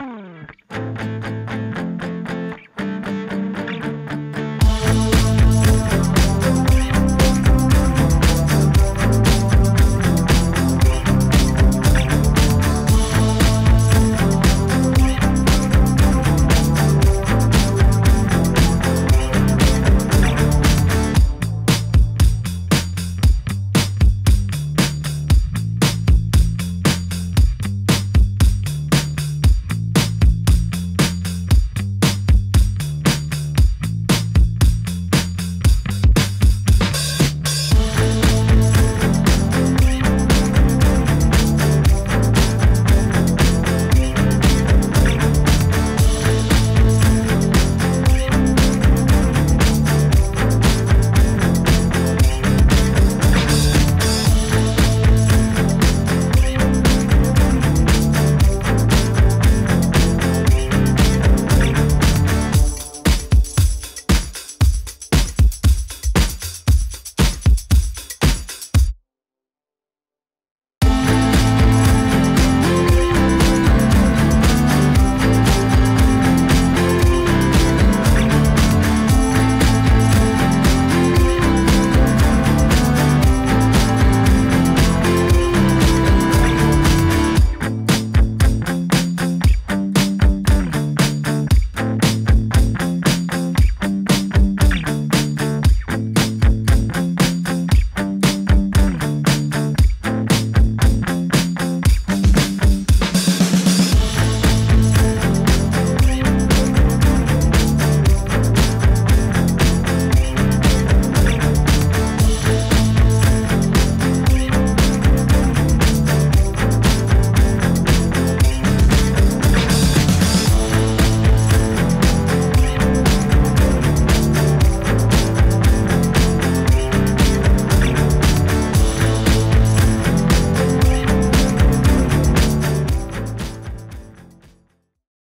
Mm.